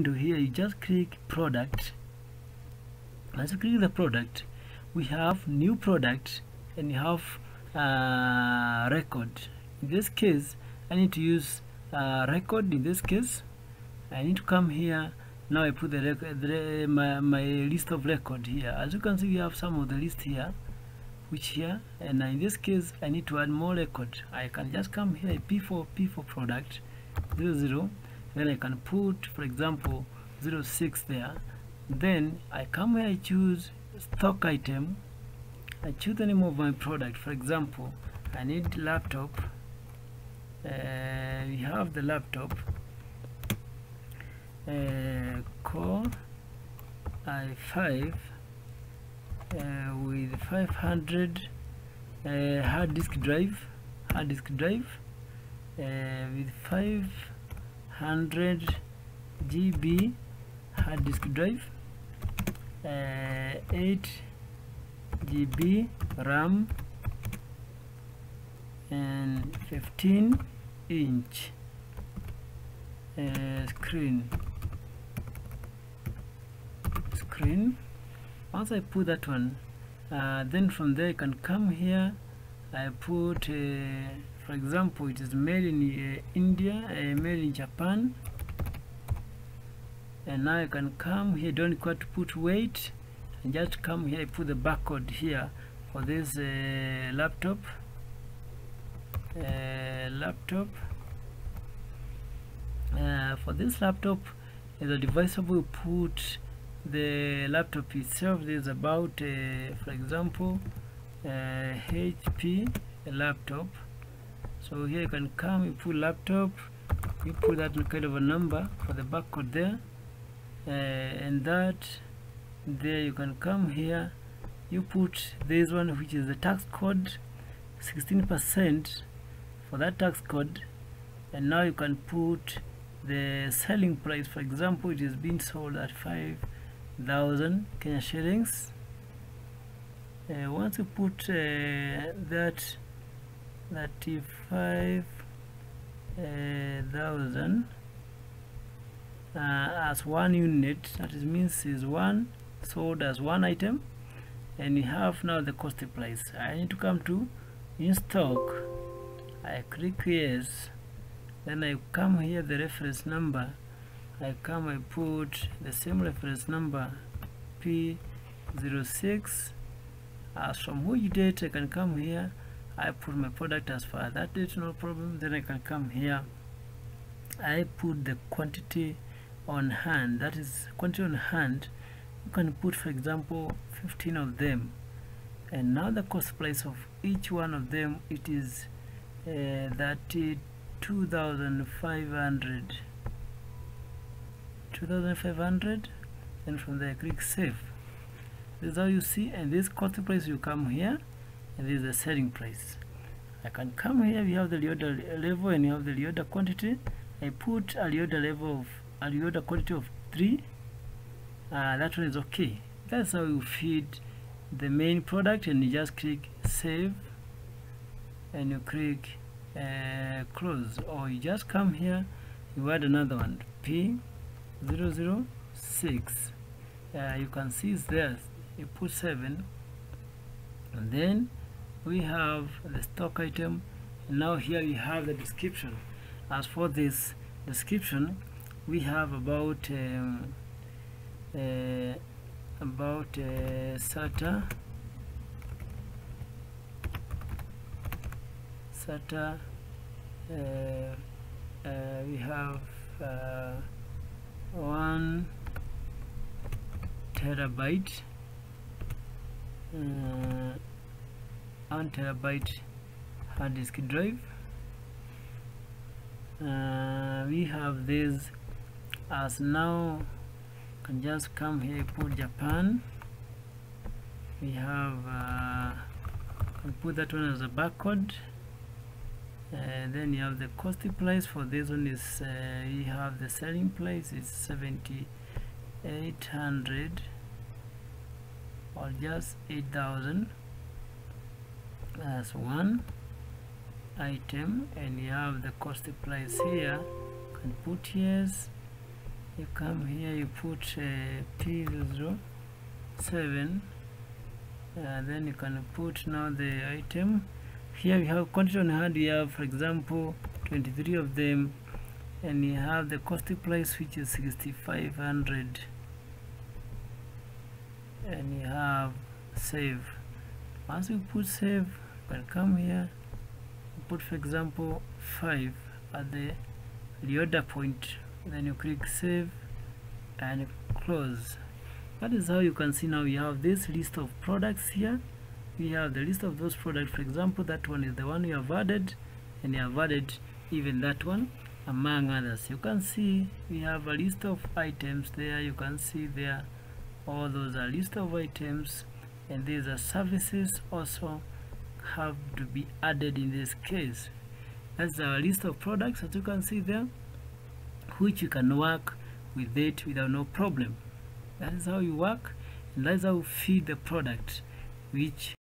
into here you just click product. Once you click the product we have new product and you have uh, record. In this case I need to use uh, record. In this case I need to come here. Now I put the, record, the my, my list of record here. As you can see we have some of the list here which here. And in this case I need to add more record. I can just come here P4 P4 product 00 then I can put for example 06 there. Then I come here I choose stock item. I choose the name of my product. For example I need laptop. Uh, we have the laptop. Uh, core i5 uh, with 500 uh, hard disk drive hard disk drive uh, with 5 100 GB hard disk drive uh, 8 GB RAM and 15 inch uh, screen. Screen. Once I put that one uh, then from there I can come here I put uh, for example it is made in uh, India uh, made in Japan. And now I can come here don't require to put weight. And just come here put the barcode here for this uh, laptop. Uh, laptop. Uh, for this laptop a device we put the laptop itself. Is about uh, for example HP laptop so here you can come you put laptop you put that kind of a number for the barcode there. Uh, and that there you can come here. You put this one which is the tax code 16% for that tax code. And now you can put the selling price. For example it is being sold at 5,000 Kenya shillings. Uh, once you put uh, that 35,000 uh, as one unit that is means is one sold as one item. And you have now the cost price. I need to come to in stock. I click yes. Then I come here the reference number. I come I put the same reference number P06 as from which date I can come here I put my product as far that date no problem. Then I can come here. I put the quantity on hand. That is quantity on hand you can put for example 15 of them. And now the cost price of each one of them it is uh, that 2500 2500 and from there click save. This is how you see and this cost price you come here and this is the selling price. I can come here we have the reorder level and you have the reorder quantity. I put a reorder level of a reorder quantity of 3 uh, that one is okay. That's how you feed the main product and you just click save and you click uh, close. Or you just come here you add another one P006 uh, you can see it's there. You put 7 and then we have the stock item. Now here we have the description. As for this description we have about um, uh, about uh, SATA. SATA uh, uh, we have uh, one terabyte uh, one terabyte hard disk drive. Uh, we have this as now can just come here put Japan. We have uh, can put that one as a barcode. And then you have the cost price for this one is uh, you have the selling price is 7800 or just 8000 as one item and you have the cost price here. You can put yes. You come here you put uh, p07 uh, then you can put now the item. Here we have quantity on hand. We have for example 23 of them and you have the cost price which is 6500 and you have save once you put save you can come here. Put for example 5 at the reorder point. Then you click save and close. That is how you can see now we have this list of products here. We have the list of those products. For example that one is the one you have added and you have added even that one among others. You can see we have a list of items there. You can see there all those are list of items and these are services also have to be added in this case. That's our list of products that you can see there which you can work with it without no problem. That is how you work and that's how you feed the product which